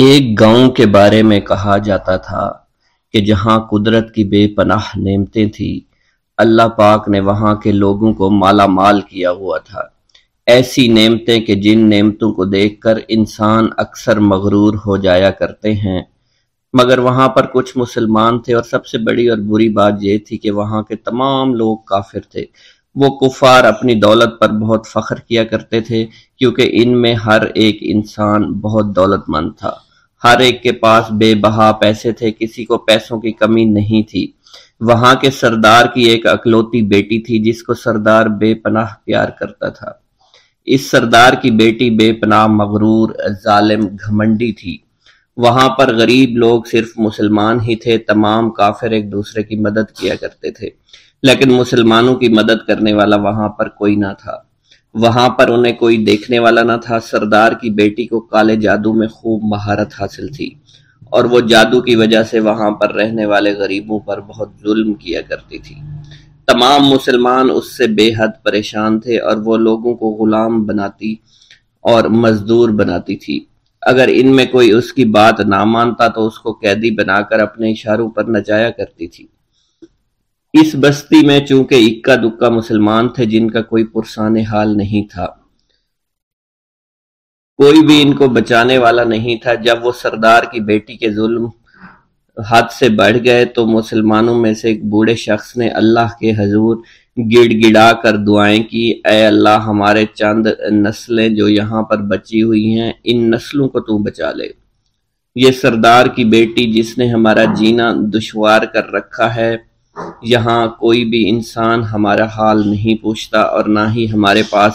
ایک گاؤں کے بارے میں کہا جاتا تھا کہ جہاں قدرت کی بے پناہ نعمتیں تھی اللہ پاک نے وہاں کے لوگوں کو مالا مال کیا ہوا تھا۔ ایسی نعمتیں کہ جن نعمتوں کو دیکھ کر انسان اکثر مغرور ہو جایا کرتے ہیں۔ مگر وہاں پر کچھ مسلمان تھے اور سب سے بڑی اور بری بات یہ تھی کہ وہاں کے تمام لوگ کافر تھے۔ وہ کفار اپنی دولت پر بہت فخر کیا کرتے تھے، کیونکہ ان میں ہر ایک انسان بہت دولت مند تھا۔ ہر ایک کے پاس بے بہا پیسے تھے، کسی کو پیسوں کی کمی نہیں تھی۔ وہاں کے سردار کی ایک اکلوتی بیٹی تھی، جس کو سردار بے پناہ پیار کرتا تھا۔ اس سردار کی بیٹی بے پناہ مغرور، ظالم، گھمنڈی تھی۔ وہاں پر غریب لوگ صرف مسلمان ہی تھے، تمام کافر ایک دوسرے کی مدد کیا کرتے تھے۔ لیکن مسلمانوں کی مدد کرنے والا وہاں پر کوئی نہ تھا۔ وہاں پر انہیں کوئی دیکھنے والا نہ تھا۔ سردار کی بیٹی کو کالے جادو میں خوب مہارت حاصل تھی اور وہ جادو کی وجہ سے وہاں پر رہنے والے غریبوں پر بہت ظلم کیا کرتی تھی۔ تمام مسلمان اس سے بے حد پریشان تھے اور وہ لوگوں کو غلام بناتی اور مزدور بناتی تھی۔ اگر ان میں کوئی اس کی بات نہ مانتا تو اس کو قیدی بنا کر اپنے اشاروں پر نچایا کرتی تھی۔ اس بستی میں چونکہ اکا دکا مسلمان تھے، جن کا کوئی پرسان حال نہیں تھا۔ کوئی بھی ان کو بچانے والا نہیں تھا۔ جب وہ سردار کی بیٹی کے ظلم حد سے بڑھ گئے تو مسلمانوں میں سے ایک بوڑھے شخص نے اللہ کے حضور گڑ گڑا کر دعائیں کی، اے اللہ، ہمارے چند نسلیں جو یہاں پر بچی ہوئی ہیں، ان نسلوں کو تو بچا لے۔ یہ سردار کی بیٹی جس نے ہمارا جینا دشوار کر رکھا ہے یہاں کوئی بھی انسان ہمارا حال نہیں پوچھتا اور نہ ہی ہمارے پاس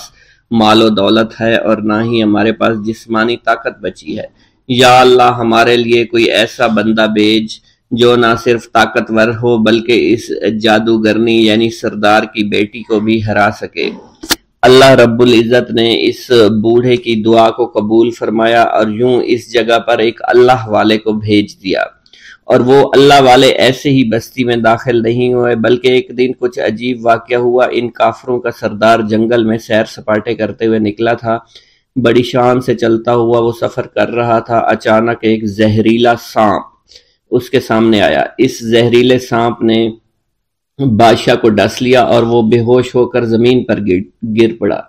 مال و دولت ہے اور نہ ہی ہمارے پاس جسمانی طاقت بچی ہے۔ یا اللہ، ہمارے لیے کوئی ایسا بندہ بیج جو نہ صرف طاقتور ہو بلکہ اس جادوگرنی یعنی سردار کی بیٹی کو بھی ہرا سکے۔ اللہ رب العزت نے اس بوڑھے کی دعا کو قبول فرمایا اور یوں اس جگہ پر ایک اللہ والے کو بھیج دیا۔ اور وہ اللہ والے ایسے ہی بستی میں داخل نہیں ہوئے، بلکہ ایک دن کچھ عجیب واقعہ ہوا۔ ان کافروں کا سردار جنگل میں سیر سپاٹے کرتے ہوئے نکلا تھا۔ بڑی شان سے چلتا ہوا وہ سفر کر رہا تھا۔ اچانک ایک زہریلا سانپ اس کے سامنے آیا۔ اس زہریلے سانپ نے بادشاہ کو ڈس لیا اور وہ بے ہوش ہو کر زمین پر گر پڑا۔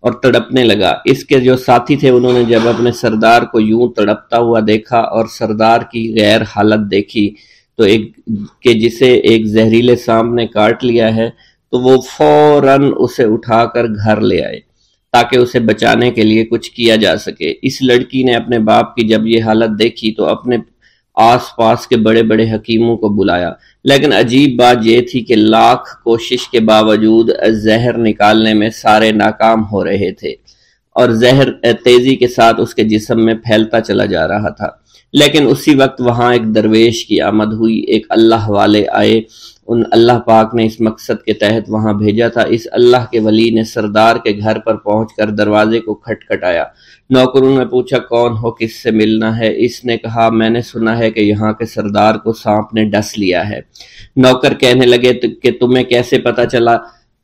اور تڑپنے لگا۔ اس کے جو ساتھی تھے، انہوں نے جب اپنے سردار کو یوں تڑپتا ہوا دیکھا اور سردار کی غیر حالت دیکھی، تو ایک، کہ جسے ایک زہریلے سانپ نے کاٹ لیا ہے، تو وہ فوراً اسے اٹھا کر گھر لے آئے، تاکہ اسے بچانے کے لیے کچھ کیا جا سکے۔ اس لڑکی نے اپنے باپ کی جب یہ حالت دیکھی، تو اپنے آس پاس کے بڑے بڑے حکیموں کو بلایا۔ لیکن عجیب بات یہ تھی کہ لاکھ کوشش کے باوجود زہر نکالنے میں سارے ناکام ہو رہے تھے اور زہر تیزی کے ساتھ اس کے جسم میں پھیلتا چلا جا رہا تھا۔ لیکن اسی وقت وہاں ایک درویش کی آمد ہوئی، ایک اللہ والے آئے ان اللہ پاک نے اس مقصد کے تحت وہاں بھیجا تھا۔ اس اللہ کے ولی نے سردار کے گھر پر پہنچ کر دروازے کو کھٹکھٹایا۔ نوکروں نے پوچھا، کون ہو، کس سے ملنا ہے؟ اس نے کہا، میں نے سنا ہے کہ یہاں کے سردار کو سانپ نے ڈس لیا ہے۔ نوکر کہنے لگے کہ تمہیں کیسے پتا چلا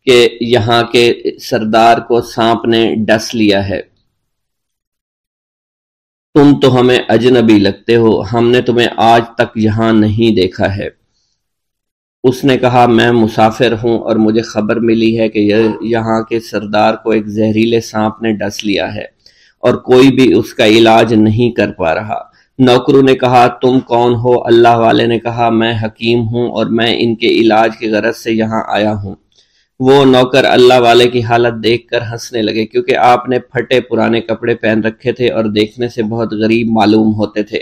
کہ یہاں کے سردار کو سانپ نے ڈس لیا ہے؟ تم تو ہمیں اجنبی لگتے ہو۔ ہم نے تمہیں آج تک یہاں نہیں دیکھا ہے۔ اس نے کہا، میں مسافر ہوں اور مجھے خبر ملی ہے کہ یہاں کے سردار کو ایک زہریلے سانپ نے ڈس لیا ہے اور کوئی بھی اس کا علاج نہیں کر پا رہا. نوکروں نے کہا، تم کون ہو؟ اللہ والے نے کہا، میں حکیم ہوں اور میں ان کے علاج کی غرض سے یہاں آیا ہوں. وہ نوکر اللہ والے کی حالت دیکھ کر ہنسنے لگے کیونکہ آپ نے پھٹے پرانے کپڑے پہن رکھے تھے اور دیکھنے سے بہت غریب معلوم ہوتے تھے۔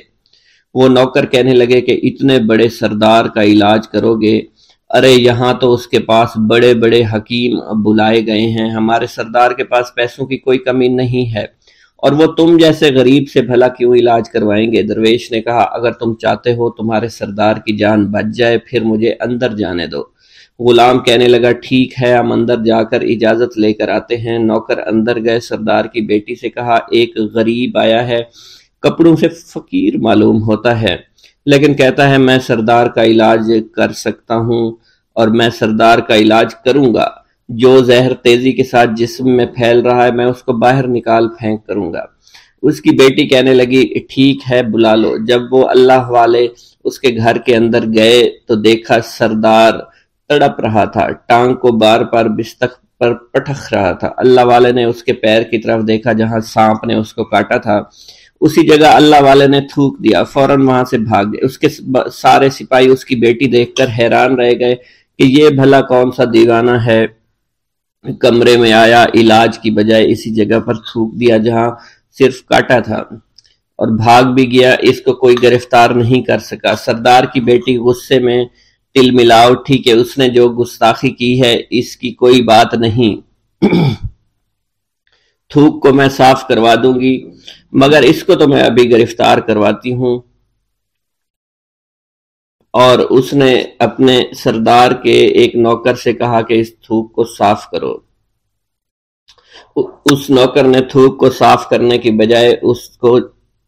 وہ نوکر کہنے لگے کہ اتنے بڑے سردار کا علاج کرو گے ارے یہاں تو اس کے پاس بڑے بڑے حکیم بلائے گئے ہیں، ہمارے سردار کے پاس پیسوں کی کوئی کمی نہیں ہے۔ اور وہ تم جیسے غریب سے بھلا کیوں علاج کروائیں گے؟ درویش نے کہا، اگر تم چاہتے ہو تمہارے سردار کی جان بچ جائے، پھر مجھے اندر جانے دو۔ غلام کہنے لگا، ٹھیک ہے، ہم اندر جا کر اجازت لے کر آتے ہیں۔ نوکر اندر گئے، سردار کی بیٹی سے کہا، ایک غریب آیا ہے کپڑوں سے فقیر معلوم ہوتا ہے۔ لیکن کہتا ہے، میں سردار کا علاج کر سکتا ہوں اور میں سردار کا علاج کروں گا۔ جو زہر تیزی کے ساتھ جسم میں پھیل رہا ہے، میں اس کو باہر نکال پھینک کروں گا۔ اس کی بیٹی کہنے لگی، ٹھیک ہے، بلا لو۔ جب وہ اللہ والے اس کے گھر کے اندر گئے تو دیکھا سردار تڑپ رہا تھا۔ ٹانگ کو بار بار بستک پر پٹخ رہا تھا۔ اللہ والے نے اس کے پیر کی طرف دیکھا، جہاں سانپ نے اس کو کاٹا تھا۔ اسی جگہ اللہ والے نے تھوک دیا، فوراً وہاں سے بھاگ گئے۔ اس کے سارے سپاہی، اس کی بیٹی دیکھ کر حیران رہ گئے کہ یہ بھلا کون سا دیوانہ ہے۔ کمرے میں آیا، علاج کی بجائے اسی جگہ پر تھوک دیا جہاں صرف کاٹا تھا۔ اور بھاگ بھی گیا، اس کو کوئی گرفتار نہیں کر سکا۔ سردار کی بیٹی غصے میں تل ملاؤ، ٹھیک ہے، اس نے جو گستاخی کی ہے، اس کی کوئی بات نہیں۔ تھوک کو میں صاف کروا دوں گی۔ مگر اس کو تو میں ابھی گرفتار کرواتی ہوں۔ اور اس نے اپنے سردار کے ایک نوکر سے کہا کہ اس تھوک کو صاف کرو۔ اس نوکر نے تھوک کو صاف کرنے کی بجائے اس کو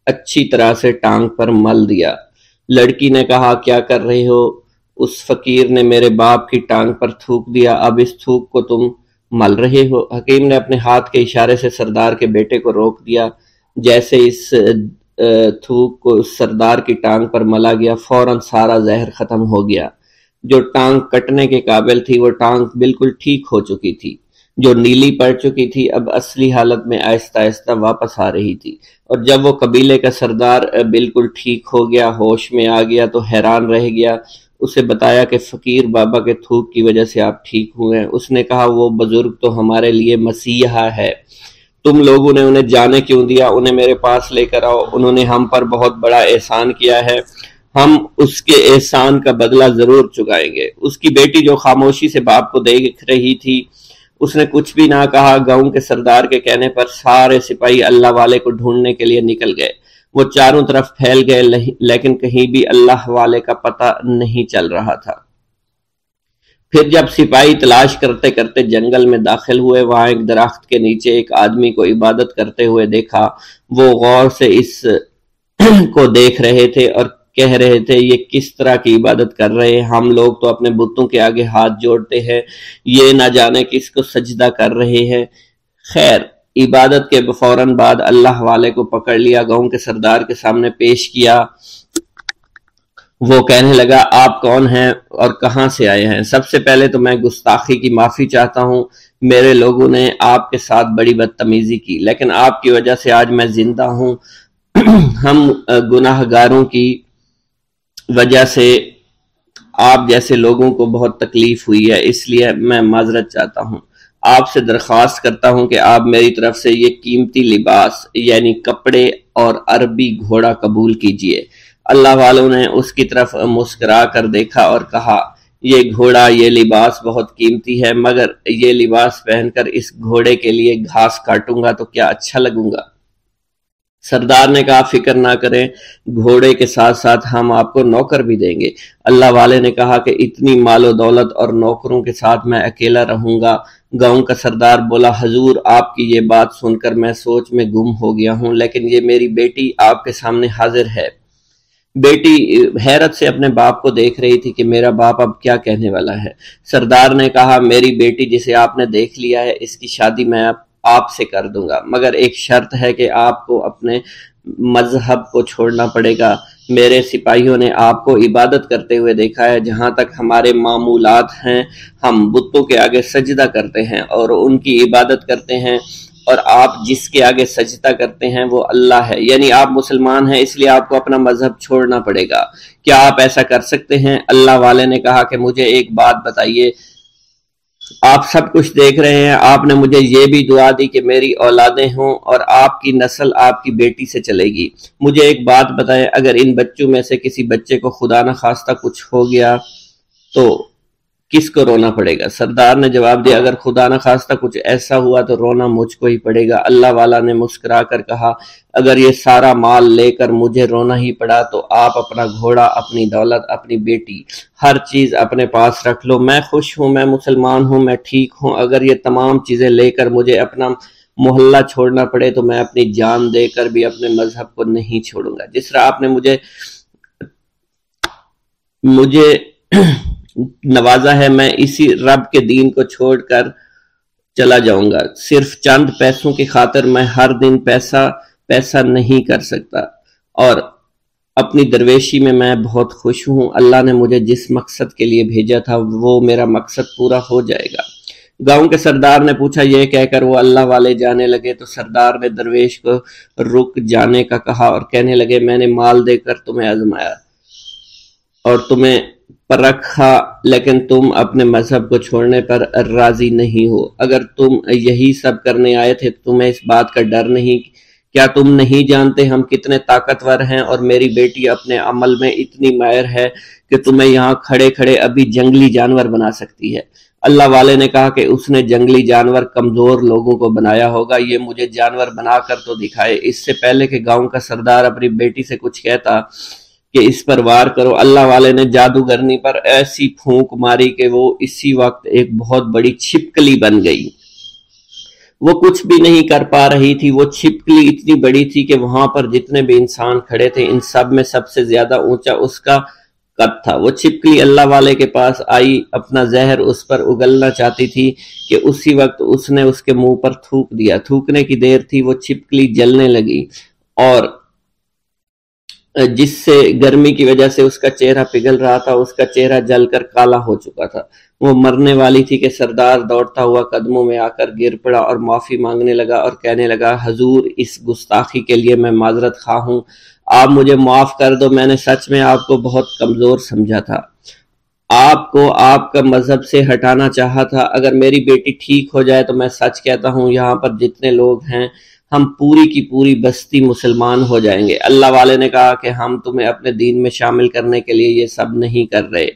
اچھی طرح سے ٹانگ پر مل دیا۔ لڑکی نے کہا، کیا کر رہے ہو؟ اس فقیر نے میرے باپ کی ٹانگ پر تھوک دیا۔ اب اس تھوک کو تم مل رہے ہو۔ حکیم نے اپنے ہاتھ کے اشارے سے سردار کے بیٹے کو روک دیا۔ جیسے اس تھوک کو سردار کی ٹانگ پر ملا گیا، فوراً سارا زہر ختم ہو گیا۔ جو ٹانگ کٹنے کے قابل تھی، وہ ٹانگ بالکل ٹھیک ہو چکی تھی۔ جو نیلی پڑ چکی تھی، اب اصلی حالت میں آہستہ آہستہ واپس آ رہی تھی۔ اور جب وہ قبیلے کا سردار بالکل ٹھیک ہو گیا، ہوش میں آ گیا، تو حیران رہ گیا۔ اسے بتایا کہ فقیر بابا کے تھوک کی وجہ سے آپ ٹھیک ہوئے اس نے کہا، وہ بزرگ تو ہمارے لیے مسیحا ہے۔ تم لوگوں نے انہیں جانے کیوں دیا؟ انہیں میرے پاس لے کر آؤ۔ انہوں نے ہم پر بہت بڑا احسان کیا ہے۔ ہم اس کے احسان کا بدلہ ضرور چکائیں گے۔ اس کی بیٹی جو خاموشی سے باپ کو دیکھ رہی تھی، اس نے کچھ بھی نہ کہا۔ گاؤں کے سردار کے کہنے پر سارے سپاہی اللہ والے کو ڈھونڈنے کے لیے نکل گئے۔ وہ چاروں طرف پھیل گئے لیکن کہیں بھی اللہ والے کا پتہ نہیں چل رہا تھا۔ پھر جب سپاہی تلاش کرتے کرتے جنگل میں داخل ہوئے، وہاں ایک درخت کے نیچے ایک آدمی کو عبادت کرتے ہوئے دیکھا۔ وہ غور سے اس کو دیکھ رہے تھے اور کہہ رہے تھے، یہ کس طرح کی عبادت کر رہے ہم لوگ تو اپنے بتوں کے آگے ہاتھ جوڑتے ہیں، یہ نہ جانے کس کو سجدہ کر رہے ہیں۔ خیر، عبادت کے فوراً بعد اللہ والے کو پکڑ لیا، گاؤں کے سردار کے سامنے پیش کیا۔ وہ کہنے لگا، آپ کون ہیں اور کہاں سے آئے ہیں؟ سب سے پہلے تو میں گستاخی کی معافی چاہتا ہوں۔ میرے لوگوں نے آپ کے ساتھ بڑی بدتمیزی کی، لیکن آپ کی وجہ سے آج میں زندہ ہوں۔ ہم گناہ گاروں کی وجہ سے آپ جیسے لوگوں کو بہت تکلیف ہوئی ہے، اس لیے میں معذرت چاہتا ہوں۔ آپ سے درخواست کرتا ہوں کہ آپ میری طرف سے یہ قیمتی لباس یعنی کپڑے اور عربی گھوڑا قبول کیجیے۔ اللہ والوں نے اس کی طرف مسکرا کر دیکھا اور کہا، یہ گھوڑا، یہ لباس بہت قیمتی ہے، مگر یہ لباس پہن کر اس گھوڑے کے لیے گھاس کاٹوں گا تو کیا اچھا لگوں گا؟ سردار نے کہا، فکر نہ کریں، گھوڑے کے ساتھ ساتھ ہم آپ کو نوکر بھی دیں گے۔ اللہ والے نے کہا کہ اتنی مال و دولت اور نوکروں کے ساتھ میں اکیلا رہوں گا۔ گاؤں کا سردار بولا، حضور، آپ کی یہ بات سن کر میں سوچ میں گم ہو گیا ہوں، لیکن یہ میری بیٹی آپ کے سامنے حاضر ہے۔ بیٹی حیرت سے اپنے باپ کو دیکھ رہی تھی کہ میرا باپ اب کیا کہنے والا ہے۔ سردار نے کہا، میری بیٹی جسے آپ نے دیکھ لیا ہے، اس کی شادی میں آپ سے کر دوں گا۔ مگر ایک شرط ہے کہ آپ کو اپنے مذہب کو چھوڑنا پڑے گا۔ میرے سپاہیوں نے آپ کو عبادت کرتے ہوئے دیکھا ہے، جہاں تک ہمارے معمولات ہیں، ہم بتوں کے آگے سجدہ کرتے ہیں اور ان کی عبادت کرتے ہیں۔ اور آپ جس کے آگے سجدہ کرتے ہیں وہ اللہ ہے۔ یعنی آپ مسلمان ہیں، اس لیے آپ کو اپنا مذہب چھوڑنا پڑے گا۔ کیا آپ ایسا کر سکتے ہیں؟ اللہ والے نے کہا کہ مجھے ایک بات بتائیے۔ آپ سب کچھ دیکھ رہے ہیں۔ آپ نے مجھے یہ بھی دعا دی کہ میری اولادیں ہوں اور آپ کی نسل آپ کی بیٹی سے چلے گی۔ مجھے ایک بات بتائیں، اگر ان بچوں میں سے کسی بچے کو خدا نہ خواستہ کچھ ہو گیا تو کس کو رونا پڑے گا؟ سردار نے جواب دیا، اگر خدا نہ خواستہ کچھ ایسا ہوا تو رونا مجھ کو ہی پڑے گا۔ اللہ والا نے مسکرا کر کہا، اگر یہ سارا مال لے کر مجھے رونا ہی پڑا تو آپ اپنا گھوڑا، اپنی دولت، اپنی بیٹی، ہر چیز اپنے پاس رکھ لو۔ میں خوش ہوں، میں مسلمان ہوں، میں ٹھیک ہوں۔ اگر یہ تمام چیزیں لے کر مجھے اپنا محلہ چھوڑنا پڑے تو میں اپنی جان دے کر بھی اپنے مذہب کو نہیں چھوڑوں گا۔ جس طرح آپ نے مجھے مجھے نوازا ہے، میں اسی رب کے دین کو چھوڑ کر چلا جاؤں گا۔ صرف چند پیسوں کی خاطر میں ہر دن پیسہ پیسہ نہیں کر سکتا۔ اور اپنی درویشی میں میں بہت خوش ہوں۔ اللہ نے مجھے جس مقصد کے لیے بھیجا تھا، وہ میرا مقصد پورا ہو جائے گا۔ گاؤں کے سردار نے پوچھا، یہ کہہ کر وہ اللہ والے جانے لگے؟ تو سردار نے درویش کو رک جانے کا کہا اور کہنے لگے، میں نے مال دے کر تمہیں آزمایا اور تمہیں پرکھا لیکن تم اپنے مذہب کو چھوڑنے پر راضی نہیں ہو۔ اگر تم یہی سب کرنے آئے تھے، تمہیں اس بات کا ڈر نہیں۔ کیا تم نہیں جانتے ہم کتنے طاقتور ہیں اور میری بیٹی اپنے عمل میں اتنی مائر ہے کہ تمہیں یہاں کھڑے کھڑے ابھی جنگلی جانور بنا سکتی ہے؟ اللہ والے نے کہا کہ اس نے جنگلی جانور کمزور لوگوں کو بنایا ہوگا۔ یہ مجھے جانور بنا کر تو دکھائے۔ اس سے پہلے کہ گاؤں کا سردار اپنی بیٹی سے کچھ کہتا کہ اس پر وار کرو۔ اللہ والے نے جادوگرنی پر ایسی پھونک ماری کہ وہ اسی وقت ایک بہت بڑی چھپکلی بن گئی۔ وہ کچھ بھی نہیں کر پا رہی تھی۔ وہ چھپکلی اتنی بڑی تھی کہ وہاں پر جتنے بھی انسان کھڑے تھے، ان سب میں سب سے زیادہ اونچا اس کا قد تھا۔ وہ چھپکلی اللہ والے کے پاس آئی، اپنا زہر اس پر اگلنا چاہتی تھی کہ اسی وقت اس نے اس کے منہ پر تھوک دیا۔ تھوکنے کی دیر تھی، وہ چھپکلی جلنے لگی اور جس سے گرمی کی وجہ سے اس کا چہرہ پگھل رہا تھا، اس کا چہرہ جل کر کالا ہو چکا تھا۔ وہ مرنے والی تھی کہ سردار دوڑتا ہوا قدموں میں آ کر گر پڑا اور معافی مانگنے لگا اور کہنے لگا، حضور، اس گستاخی کے لیے میں معذرت خواہ ہوں۔ آپ مجھے معاف کر دو، میں نے سچ میں آپ کو بہت کمزور سمجھا تھا۔ آپ کو آپ کا مذہب سے ہٹانا چاہا تھا۔ اگر میری بیٹی ٹھیک ہو جائے تو میں سچ کہتا ہوں، یہاں پر جتنے لوگ ہیں ہم پوری کی پوری بستی مسلمان ہو جائیں گے۔ اللہ والے نے کہا کہ ہم تمہیں اپنے دین میں شامل کرنے کے لیے یہ سب نہیں کر رہے،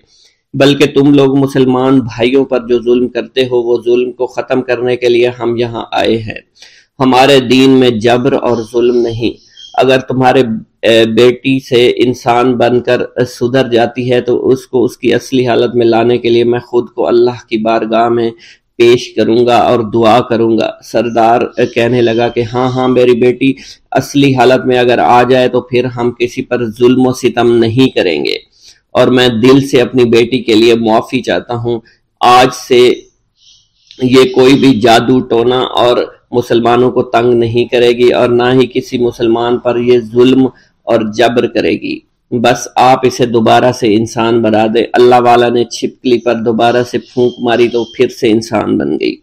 بلکہ تم لوگ مسلمان بھائیوں پر جو ظلم کرتے ہو، وہ ظلم کو ختم کرنے کے لیے ہم یہاں آئے ہیں۔ ہمارے دین میں جبر اور ظلم نہیں۔ اگر تمہارے بیٹی سے انسان بن کر سدھر جاتی ہے، تو اس کو اس کی اصلی حالت میں لانے کے لیے میں خود کو اللہ کی بارگاہ میں پیش کروں گا اور دعا کروں گا۔ سردار کہنے لگا کہ ہاں ہاں میری بیٹی، اصلی حالت میں اگر آ جائے تو پھر ہم کسی پر ظلم و ستم نہیں کریں گے۔ اور میں دل سے اپنی بیٹی کے لیے معافی چاہتا ہوں۔ آج سے یہ کوئی بھی جادو ٹونا اور مسلمانوں کو تنگ نہیں کرے گی اور نہ ہی کسی مسلمان پر یہ ظلم اور جبر کرے گی۔ بس آپ اسے دوبارہ سے انسان بنا دے اللہ والا نے چھپکلی پر دوبارہ سے پھونک ماری تو پھر سے انسان بن گئی۔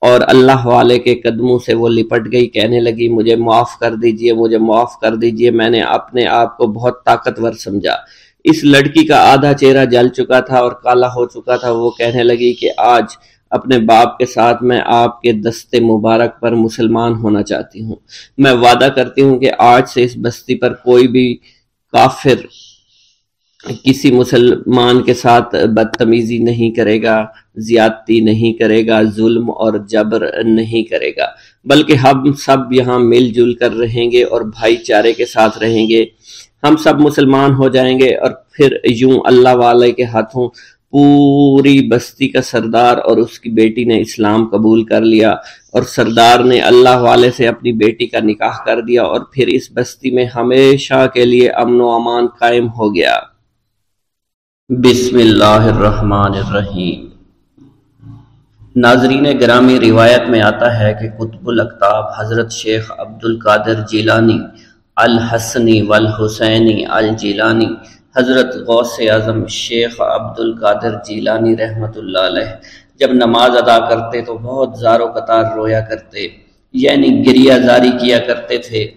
اور اللہ والے کے قدموں سے وہ لپٹ گئی، کہنے لگی، مجھے معاف کر دیجیے، مجھے معاف کر دیجیے، میں نے اپنے آپ کو بہت طاقتور سمجھا۔ اس لڑکی کا آدھا چہرہ جل چکا تھا اور کالا ہو چکا تھا۔ وہ کہنے لگی کہ آج اپنے باپ کے ساتھ میں آپ کے دستے مبارک پر مسلمان ہونا چاہتی ہوں۔ میں وعدہ کرتی ہوں کہ آج سے اس بستی پر کوئی بھی کافر کسی مسلمان کے ساتھ بدتمیزی نہیں کرے گا، زیادتی نہیں کرے گا، ظلم اور جبر نہیں کرے گا۔ بلکہ ہم سب یہاں مل جل کر رہیں گے اور بھائی چارے کے ساتھ رہیں گے۔ ہم سب مسلمان ہو جائیں گے اور پھر یوں اللہ والے کے ہاتھوں پوری بستی کا سردار اور اس کی بیٹی نے اسلام قبول کر لیا اور سردار نے اللہ والے سے اپنی بیٹی کا نکاح کر دیا اور پھر اس بستی میں ہمیشہ کے لیے امن و امان قائم ہو گیا۔ بسم اللہ الرحمن الرحیم۔ ناظرین گرامی، روایت میں آتا ہے کہ قطب القتاب حضرت شیخ عبد القادر جیلانی، الحسنی والحسینی الجیلانی حضرت غوث اعظم شیخ عبد القادر جیلانی رحمۃ اللہ علیہ جب نماز ادا کرتے تو بہت زار و قطار رویا کرتے یعنی گریا زاری کیا کرتے تھے۔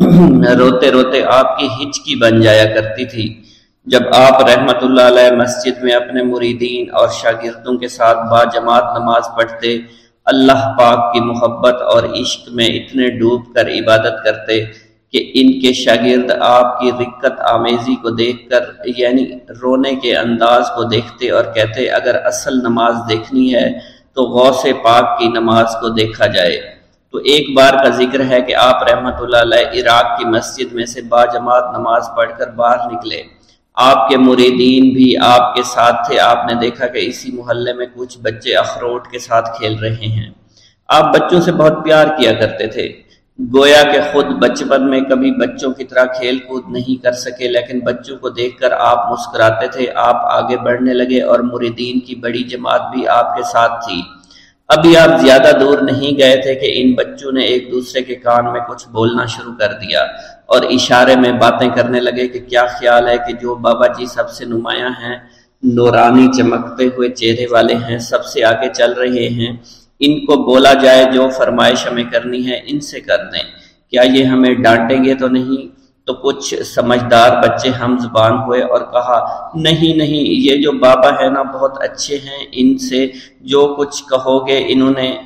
روتے روتے آپ کی ہچکی بن جایا کرتی تھی۔ جب آپ رحمت اللہ علیہ مسجد میں اپنے مریدین اور شاگردوں کے ساتھ با جماعت نماز پڑھتے، اللہ پاک کی محبت اور عشق میں اتنے ڈوب کر عبادت کرتے۔ کہ ان کے شاگرد آپ کی رکت آمیزی کو دیکھ کر یعنی رونے کے انداز کو دیکھتے اور کہتے، اگر اصل نماز دیکھنی ہے تو غوث پاک کی نماز کو دیکھا جائے۔ تو ایک بار کا ذکر ہے کہ آپ رحمت اللہ علیہ عراق کی مسجد میں سے با جماعت نماز پڑھ کر باہر نکلے۔ آپ کے مریدین بھی آپ کے ساتھ تھے۔ آپ نے دیکھا کہ اسی محلے میں کچھ بچے اخروٹ کے ساتھ کھیل رہے ہیں۔ آپ بچوں سے بہت پیار کیا کرتے تھے۔ گویا کہ خود بچپن میں کبھی بچوں کی طرح کھیل کود نہیں کر سکے، لیکن بچوں کو دیکھ کر آپ مسکراتے تھے، آپ آگے بڑھنے لگے اور مریدین کی بڑی جماعت بھی آپ کے ساتھ تھی۔ ابھی آپ زیادہ دور نہیں گئے تھے کہ ان بچوں نے ایک دوسرے کے کان میں کچھ بولنا شروع کر دیا۔ اور اشارے میں باتیں کرنے لگے کہ کیا خیال ہے کہ جو بابا جی سب سے نمایاں ہیں، نورانی چمکتے ہوئے چہرے والے ہیں، سب سے آگے چل رہے ہیں۔ ان کو بولا جائے جو فرمائش ہمیں کرنی ہے، ان سے کر دیں۔ کیا یہ ہمیں ڈانٹیں گے تو نہیں؟ تو کچھ سمجھدار بچے ہم زبان ہوئے اور کہا، نہیں نہیں، یہ جو بابا ہے نا، بہت اچھے ہیں۔ ان سے جو کچھ کہو گے، انہوں نے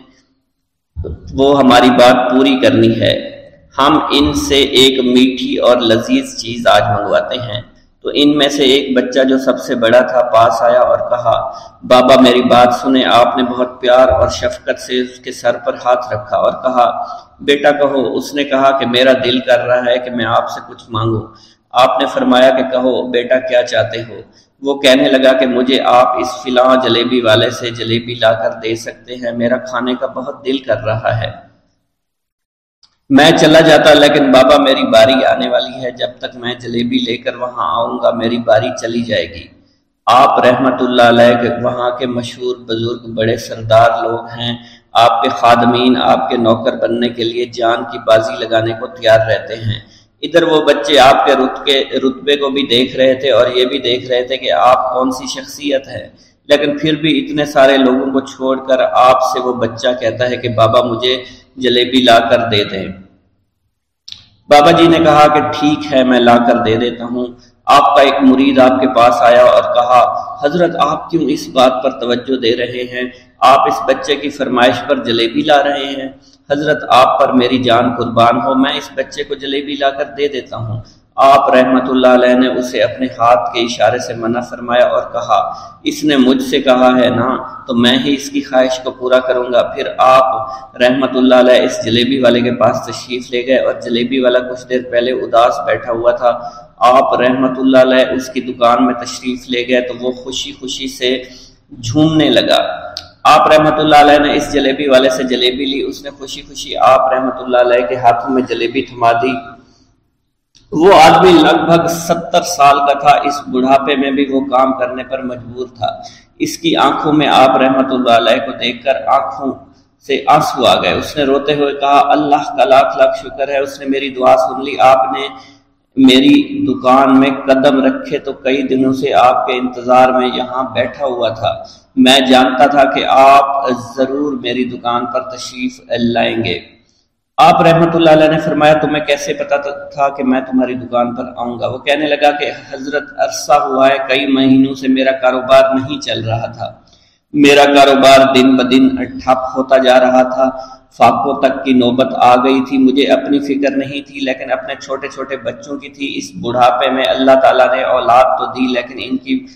وہ ہماری بات پوری کرنی ہے۔ ہم ان سے ایک میٹھی اور لذیذ چیز آج منگواتے ہیں۔ تو ان میں سے ایک بچہ جو سب سے بڑا تھا، پاس آیا اور کہا، بابا، میری بات سنیں، آپ نے بہت پیار اور شفقت سے اس کے سر پر ہاتھ رکھا اور کہا، بیٹا، کہو، اس نے کہا کہ میرا دل کر رہا ہے کہ میں آپ سے کچھ مانگوں۔ آپ نے فرمایا کہ کہو، بیٹا، کیا چاہتے ہو؟ وہ کہنے لگا کہ، مجھے آپ اس فلاں جلیبی والے سے جلیبی لا کر دے سکتے ہیں، میرا کھانے کا بہت دل کر رہا ہے۔ میں چلا جاتا، لیکن بابا میری باری آنے والی ہے۔ جب تک میں جلیبی لے کر وہاں آؤں گا، میری باری چلی جائے گی۔ آپ رحمت اللہ علیہ کے، وہاں کے مشہور بزرگ بڑے سردار لوگ ہیں۔ آپ کے خادمین، آپ کے نوکر بننے کے لیے جان کی بازی لگانے کو تیار رہتے ہیں۔ ادھر وہ بچے آپ کے رتبے رتبے کو بھی دیکھ رہے تھے اور یہ بھی دیکھ رہے تھے کہ آپ کون سی شخصیت ہے۔ لیکن پھر بھی اتنے سارے لوگوں کو چھوڑ کر آپ سے وہ بچہ کہتا ہے کہ بابا مجھے جلیبی لا کر دے دیں بابا جی نے کہا کہ ٹھیک ہے، میں لا کر دے دیتا ہوں۔ آپ کا ایک مرید آپ کے پاس آیا اور کہا، حضرت، آپ کیوں اس بات پر توجہ دے رہے ہیں؟ آپ اس بچے کی فرمائش پر جلیبی لا رہے ہیں۔ حضرت، آپ پر میری جان قربان ہو، میں اس بچے کو جلیبی لا کر دے دیتا ہوں۔ آپ رحمت اللہ علیہ نے اسے اپنے ہاتھ کے اشارے سے منع فرمایا اور کہا، اس نے مجھ سے کہا ہے نا، تو میں ہی اس کی خواہش کو پورا کروں گا۔ پھر آپ رحمت اللہ علیہ اس جلیبی والے کے پاس تشریف لے گئے اور جلیبی والا کچھ دیر پہلے اداس بیٹھا ہوا تھا۔ آپ رحمت اللہ علیہ اس کی دکان میں تشریف لے گئے تو وہ خوشی خوشی سے جھومنے لگا۔ آپ رحمت اللہ علیہ نے اس جلیبی والے سے جلیبی لی، اس نے خوشی خوشی آپ رحمت اللہ علیہ کے ہاتھوں میں جلیبی تھما دی۔ وہ آدمی لگ بھگ ستر سال کا تھا، اس بڑھاپے میں بھی وہ کام کرنے پر مجبور تھا۔ اس کی آنکھوں میں آپ رحمت اللہ علیہ کو دیکھ کر آنکھوں سے آنسو آ گئے۔ اس نے روتے ہوئے کہا، اللہ کا لاکھ لاکھ شکر ہے، اس نے میری دعا سن لی۔ آپ نے میری دکان میں قدم رکھے تو کئی دنوں سے آپ کے انتظار میں یہاں بیٹھا ہوا تھا۔ میں جانتا تھا کہ آپ ضرور میری دکان پر تشریف لائیں گے۔ آپ رحمت اللہ علیہ نے فرمایا، تمہیں کیسے پتا تھا کہ میں تمہاری دکان پر آؤں گا؟ وہ کہنے لگا کہ حضرت عرصہ ہوا ہے، کئی مہینوں سے میرا کاروبار نہیں چل رہا تھا۔ میرا کاروبار دن بدن ٹھپ ہوتا جا رہا تھا۔ فاقوں تک کی نوبت آ گئی تھی۔ مجھے اپنی فکر نہیں تھی، لیکن اپنے چھوٹے چھوٹے بچوں کی تھی۔ اس بڑھاپے میں اللہ تعالیٰ نے اولاد تو دی، لیکن ان کی